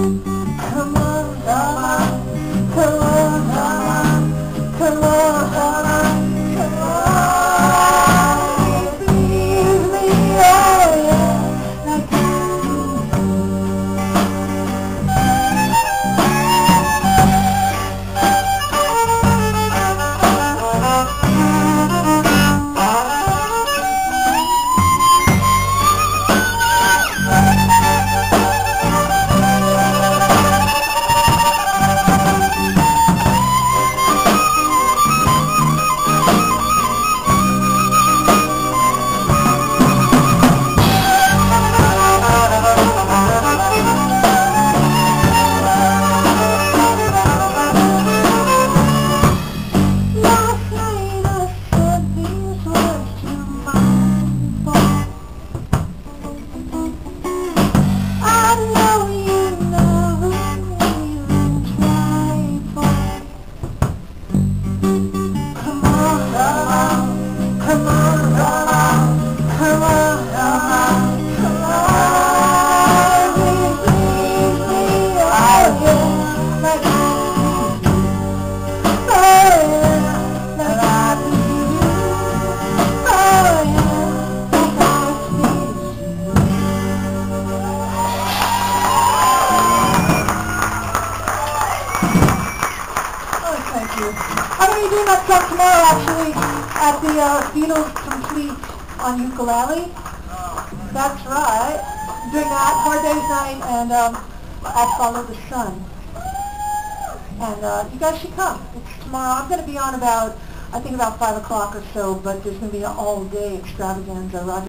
Come Thank you. I'm going to be doing that stuff tomorrow, actually, at the uh, Beatles Complete on ukulele. That's right. Doing that, Hard Day's Night, and um, at Follow the Sun. And uh, you guys should come. It's tomorrow. I'm going to be on about, I think about 5 o'clock or so, but there's going to be an all-day extravaganza.